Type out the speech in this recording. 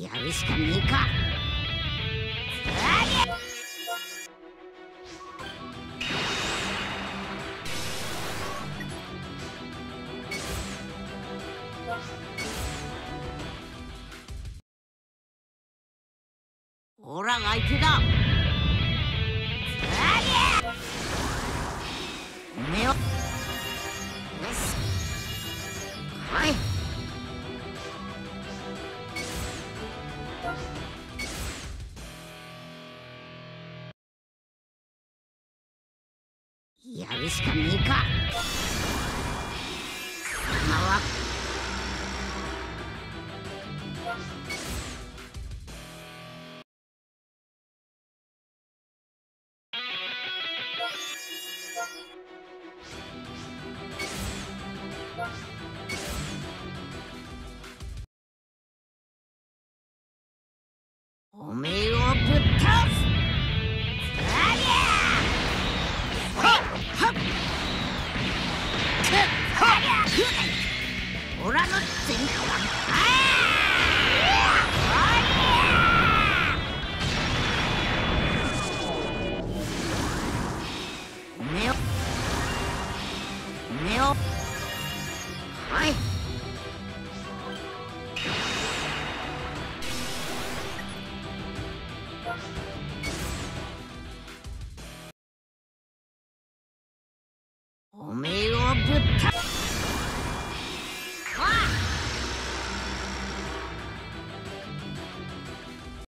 やるしかねえか。ほら相手だ。おめえは。よし。はい。やるしかねえか。貴様は。おめえをぶっ倒すおめえをぶった